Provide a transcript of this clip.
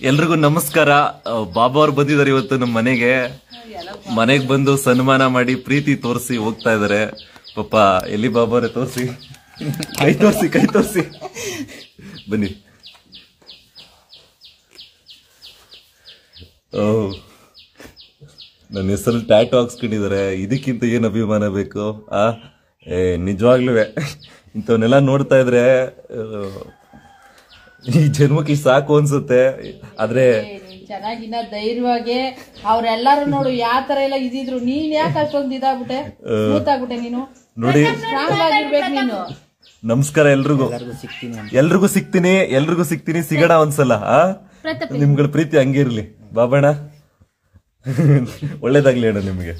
ಎಲ್ರಿಗೂ ನಮಸ್ಕಾರ. ಬಾಬಾ ಅವ್ರು ಬಂದಿದ್ದಾರೆ ಇವತ್ತು ನಮ್ಮ ಮನೆಗೆ. ಮನೆಗ್ ಬಂದು ಸನ್ಮಾನ ಮಾಡಿ ಪ್ರೀತಿ ತೋರಿಸಿ ಹೋಗ್ತಾ ಇದಾರೆ. ಪಾಪ, ಎಲ್ಲಿ ಬಾಬಾ ತೋರಿಸಿ. ಕೈ ತೋರಿಸಿ ಕೈ ತೋರಿಸಿ. ಬನ್ನಿ. ಓ, ನನ್ನ ಹೆಸರು ಟ್ಯಾಟು ಹಾಕ್ಸ್ಕೊಂಡಿದ್ದಾರೆ. ಇದಕ್ಕಿಂತ ಏನು ಅಭಿಮಾನ ಬೇಕು? ಆ, ಏ ನಿಜವಾಗ್ಲೂ ಇಂಥವನ್ನೆಲ್ಲ ನೋಡ್ತಾ ಇದ್ರೆ ಈ ಜನ್ಮಕ್ಕೆ ಇಷ್ಟ್ ಸಾಕು ಅನ್ಸುತ್ತೆ. ಆದ್ರೆ ಚೆನ್ನಾಗಿನ್ನ ಧೈರ್ಯವಾಗಿ ಅವ್ರೆಲ್ಲಾರು ನೋಡು ಯಾವ ತರ ಎಲ್ಲ ಇದಿದ್ರು ನೀನ್ ಯಾಕೆ ಅಷ್ಟೊಂದು ಇದಾಗ್ಬಿಟ್ಟೆ? ಗೊತ್ತಾಗ್ಬಿಟ್ಟೆ ನೀನು. ನೋಡಿ ಸ್ಟ್ರಾಂಗ್ ಆಗಿರ್ಬೇಕು ನೀನು. ನಮಸ್ಕಾರ ಎಲ್ರಿಗೂ. ಎಲ್ರಿಗೂ ಸಿಗ್ತೀನಿ ಎಲ್ರಿಗೂ ಸಿಗ್ತೀನಿ. ಸಿಗಣ ಒಂದ್ಸಲ ಆ? ನಿಮ್ಗಳ ಪ್ರೀತಿ ಹಂಗಿರ್ಲಿ ಬಾಬಣ್ಣ ಒಳ್ಳೇದಾಗ್ಲಿ ಅಣ್ಣ ನಿಮ್ಗೆ?